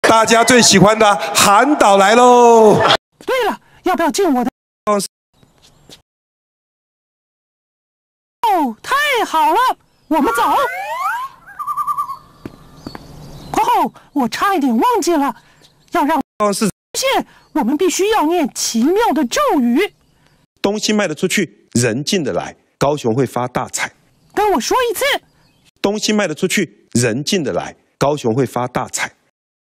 大家最喜欢的韩导来喽！对了，要不要进我的？哦，太好了，我们走。哦，我差一点忘记了，要让是现，我们必须要念奇妙的咒语。东西卖得出去，人进得来，高雄会发大财。跟我说一次，东西卖得出去，人进得来，高雄会发大财。